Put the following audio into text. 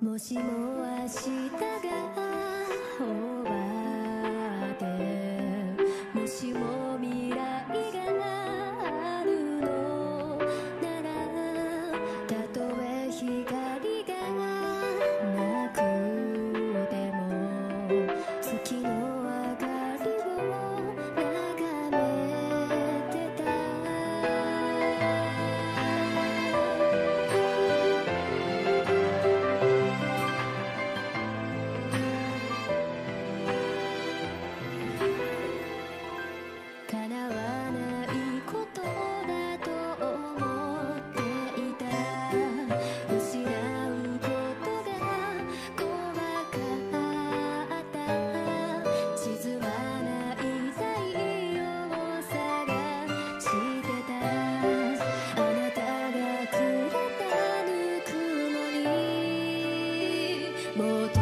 もしも明日がもっと